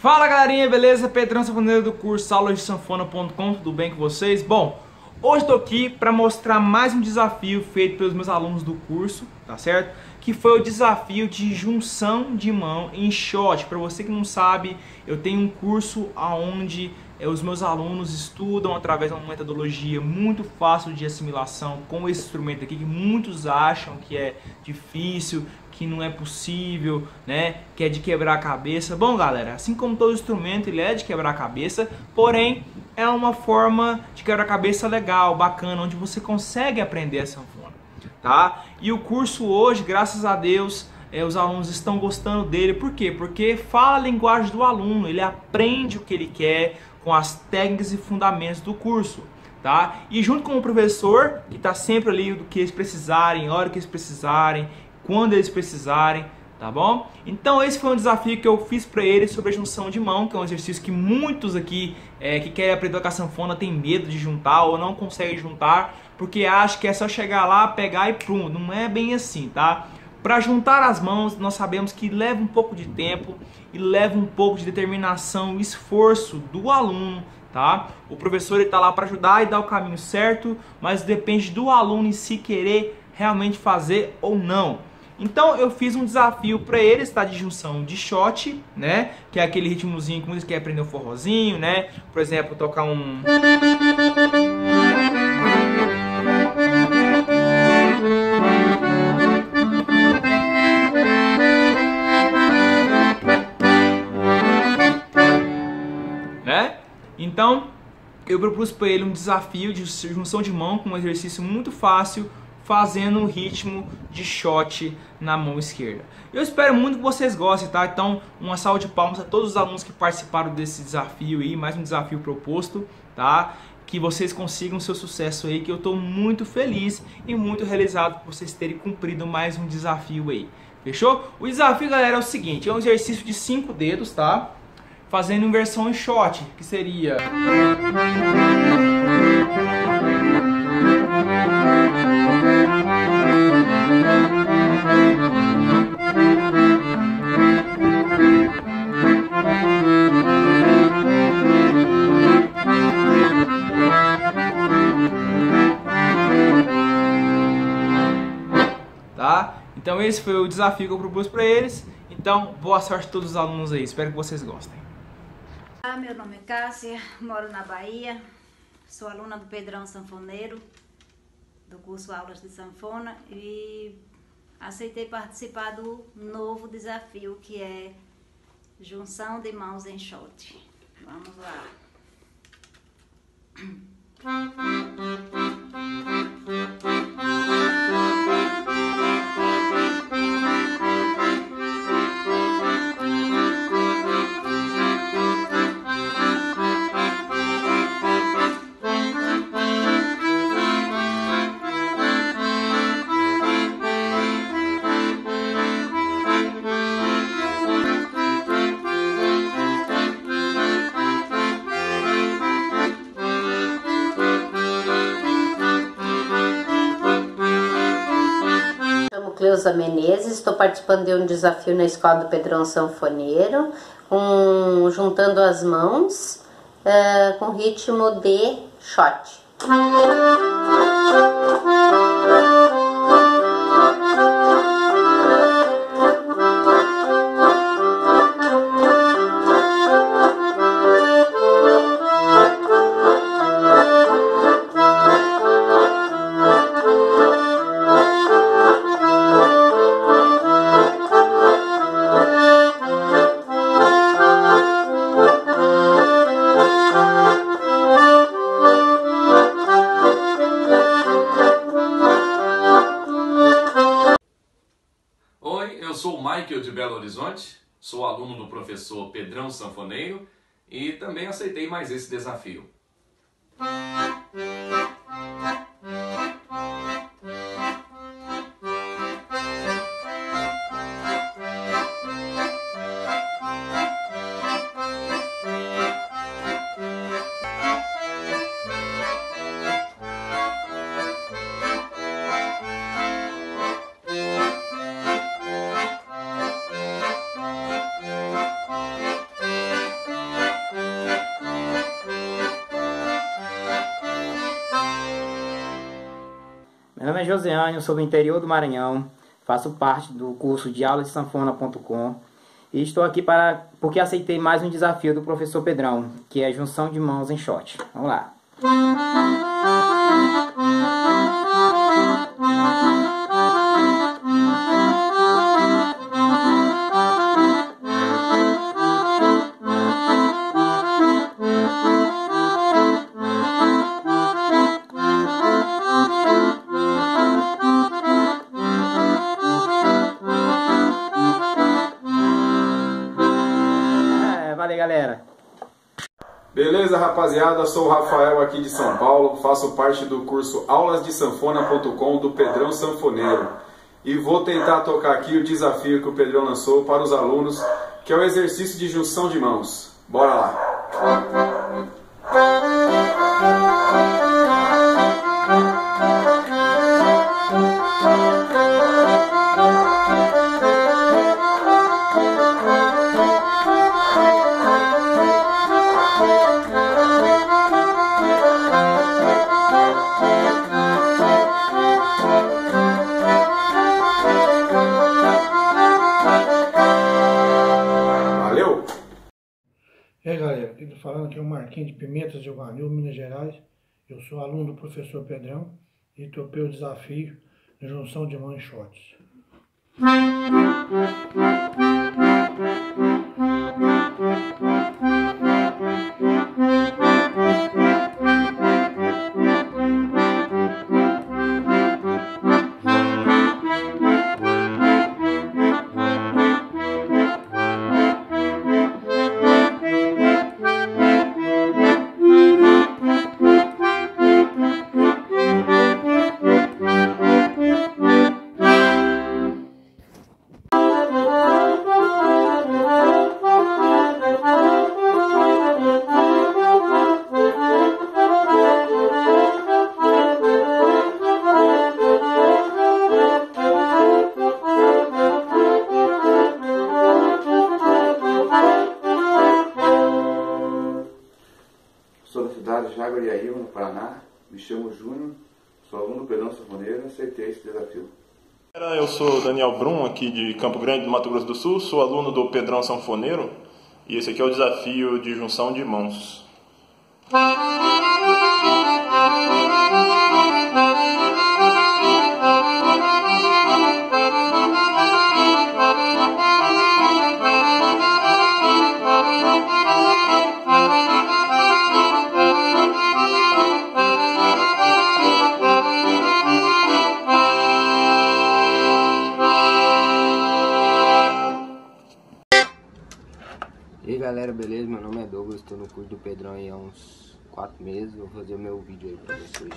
Fala galerinha, beleza? Pedrão Sanfoneiro do curso aulasdesanfona.com, tudo bem com vocês? Bom, hoje estou aqui para mostrar mais um desafio feito pelos meus alunos do curso, tá certo? Que foi o desafio de junção de mão em shot. Para você que não sabe, eu tenho um curso aonde os meus alunos estudam através de uma metodologia muito fácil de assimilação com esse instrumento aqui que muitos acham que é difícil, que não é possível, né? Que é de quebrar a cabeça. Bom, galera, assim como todo instrumento, ele é de quebrar a cabeça, porém é uma forma de quebrar a cabeça legal, bacana, onde você consegue aprender a sanfona, tá? E o curso hoje, graças a Deus, é, os alunos estão gostando dele. Por quê? Porque fala a linguagem do aluno, ele aprende o que ele quer com as técnicas e fundamentos do curso. Tá? E junto com o professor, que está sempre ali do que eles precisarem, hora que eles precisarem, quando eles precisarem, tá bom? Então esse foi um desafio que eu fiz para eles sobre a junção de mão, que é um exercício que muitos aqui é, que querem aprender a tocar sanfona têm medo de juntar ou não conseguem juntar, porque acham que é só chegar lá, pegar e prum. Não é bem assim, tá? Para juntar as mãos, nós sabemos que leva um pouco de tempo e leva um pouco de determinação esforço do aluno, tá? O professor está lá para ajudar e dar o caminho certo, mas depende do aluno em si querer realmente fazer ou não. Então eu fiz um desafio para eles, tá? De junção de shot, né? Que é aquele ritmozinho que muitos querem aprender um forrozinho, né? Por exemplo, tocar um... eu propus para ele um desafio de junção de mão com um exercício muito fácil, fazendo um ritmo de shot na mão esquerda. Eu espero muito que vocês gostem, tá? Então, uma salva de palmas a todos os alunos que participaram desse desafio aí, mais um desafio proposto, tá? Que vocês consigam seu sucesso aí, que eu estou muito feliz e muito realizado por vocês terem cumprido mais um desafio aí. Fechou? O desafio, galera, é o seguinte, é um exercício de cinco dedos, tá? Fazendo inversão em shot, que seria... Tá? Então esse foi o desafio que eu propus para eles. Então, boa sorte a todos os alunos aí. Espero que vocês gostem. Olá, meu nome é Cássia, moro na Bahia. Sou aluna do Pedrão Sanfoneiro, do curso Aulas de Sanfona e aceitei participar do novo desafio que é junção de mãos em shot. Vamos lá. Cleusa Menezes, estou participando de um desafio na Escola do Pedrão Sanfoneiro, um, juntando as mãos uh, com ritmo de shot. De Belo Horizonte, sou aluno do professor Pedrão Sanfoneiro e também aceitei mais esse desafio. Nome Joseane, sou do interior do Maranhão, faço parte do curso de aula de sanfona.com e estou aqui para porque aceitei mais um desafio do professor Pedrão, que é junção de mãos em shot. Vamos lá. Rapaziada? Sou o Rafael aqui de São Paulo, faço parte do curso aulasdesanfona.com do Pedrão Sanfoneiro. E vou tentar tocar aqui o desafio que o Pedrão lançou para os alunos, que é o exercício de junção de mãos. Bora lá! Marquinhos de Pimentas de Guanil, Minas Gerais. Eu sou aluno do professor Pedrão e topei o desafio de junção de mãos em e aceitei esse desafio. Eu sou Daniel Brum, aqui de Campo Grande, do Mato Grosso do Sul. Sou aluno do Pedrão Sanfoneiro e esse aqui é o desafio de junção de mãos. E aí galera, beleza? Meu nome é Douglas, estou no curso do Pedrão há uns 4 meses. Vou fazer o meu vídeo aí pra vocês.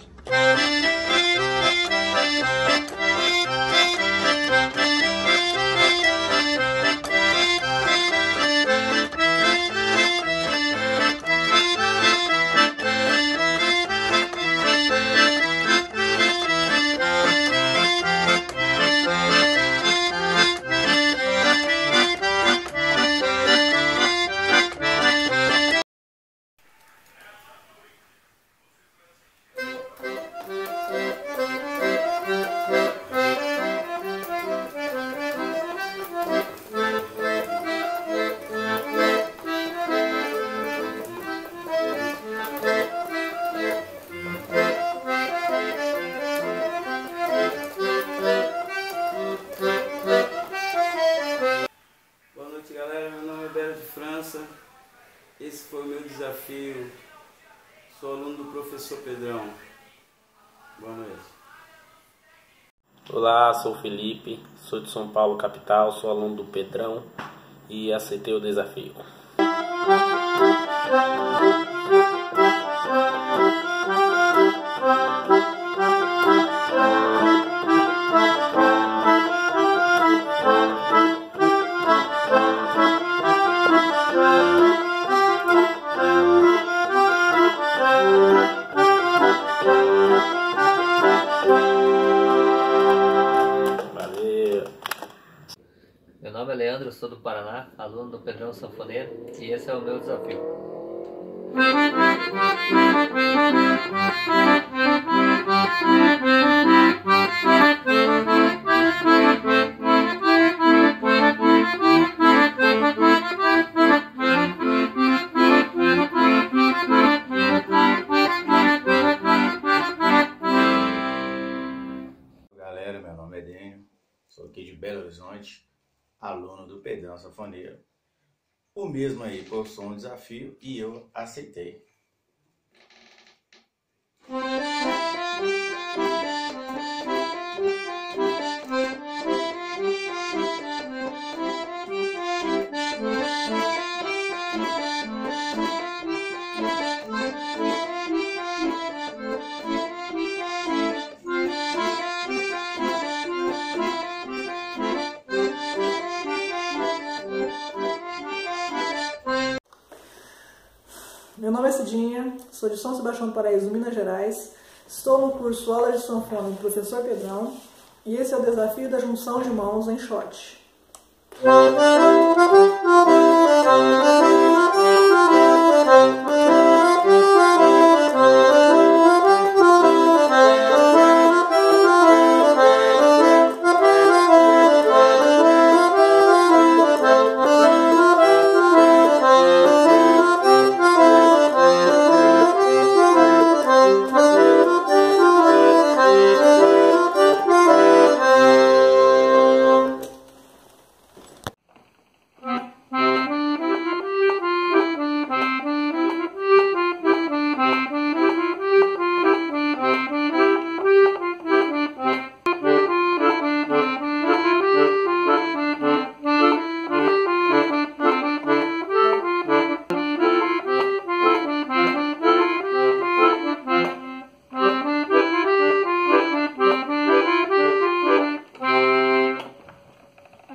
Meu nome é Belo de França. Esse foi o meu desafio. Sou aluno do professor Pedrão. Boa noite. Olá, sou Felipe, sou de São Paulo, capital, sou aluno do Pedrão e aceitei o desafio. um sanfoneiro e esse é o meu desafio. Galera, meu nome é Daniel, sou aqui de Belo Horizonte, aluno do Pedrão Safoneiro. O mesmo aí postou um desafio e eu aceitei. De São Sebastião do Paraíso, Minas Gerais. Estou no curso Aulas de Sanfona do professor Pedrão e esse é o desafio da junção de mãos em shot.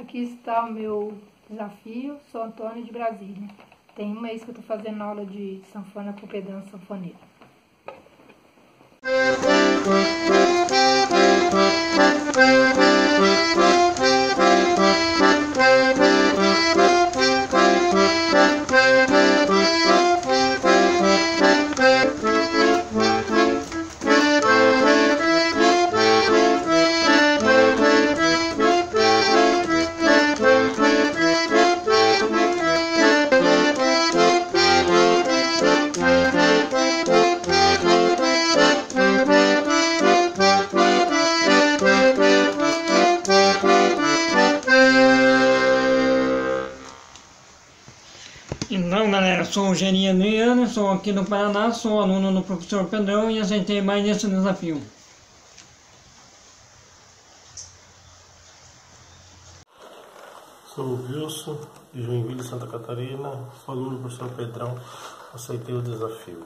Aqui está o meu desafio, sou Antônio de Brasília. Tem um mês que eu estou fazendo aula de sanfona com o Pedrão Sanfoneiro. Sou Adriano, sou aqui do Paraná, sou aluno do professor Pedrão e aceitei mais esse desafio. Sou o Wilson, de Joinville, Santa Catarina, sou aluno do professor Pedrão, aceitei o desafio.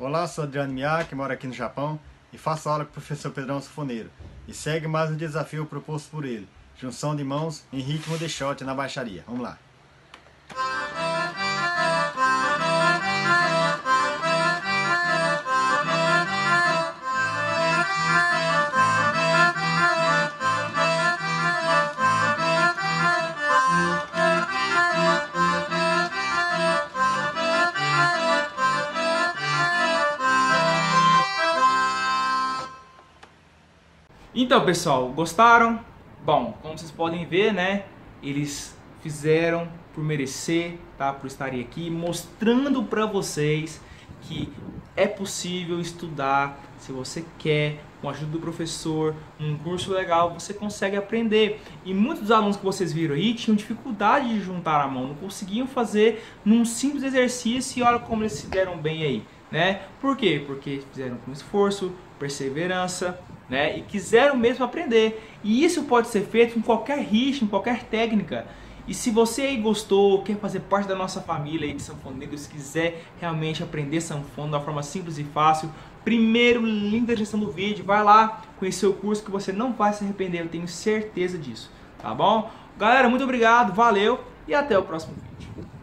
Olá, sou Adriano Miyake, moro aqui no Japão e faço aula com o professor Pedrão Sanfoneiro. E segue mais um desafio proposto por ele, junção de mãos em ritmo de shot na baixaria. Vamos lá. Então, pessoal, gostaram? Bom, como vocês podem ver, né? Eles fizeram por merecer, tá? Por estarem aqui mostrando para vocês que é possível estudar, se você quer, com a ajuda do professor, um curso legal, você consegue aprender. E muitos dos alunos que vocês viram aí tinham dificuldade de juntar a mão, não conseguiam fazer num simples exercício e olha como eles se deram bem aí, né? Por quê? Porque fizeram com esforço, perseverança, né? E quiseram mesmo aprender. E isso pode ser feito em qualquer ritmo, qualquer técnica. E se você aí gostou, quer fazer parte da nossa família aí de sanfoneiros, quiser realmente aprender sanfona de uma forma simples e fácil, Primeiro link da descrição do vídeo, vai lá conhecer o curso que você não vai se arrepender, eu tenho certeza disso, tá bom? Galera, muito obrigado, valeu e até o próximo vídeo.